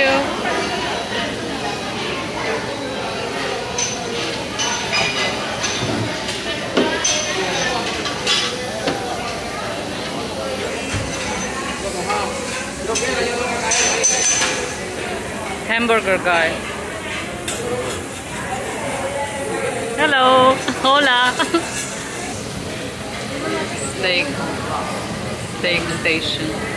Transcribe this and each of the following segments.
you. Hamburger guy. Hello. Hola. Steak. Steak station.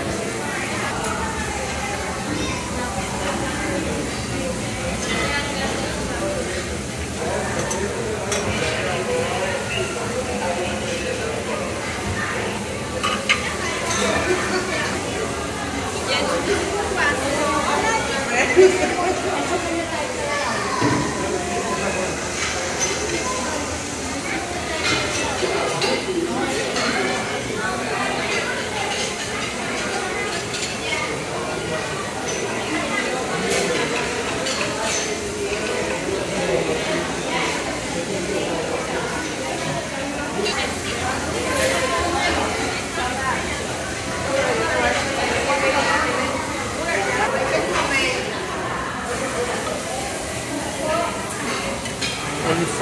私は。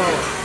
Only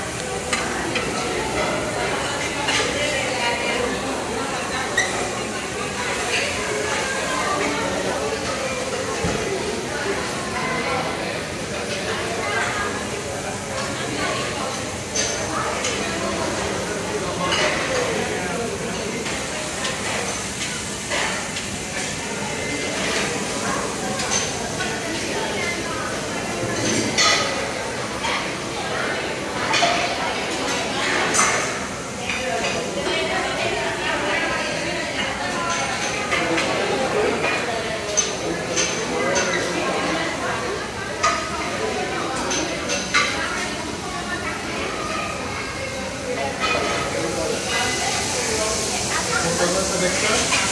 sour. Con cerveza de acá.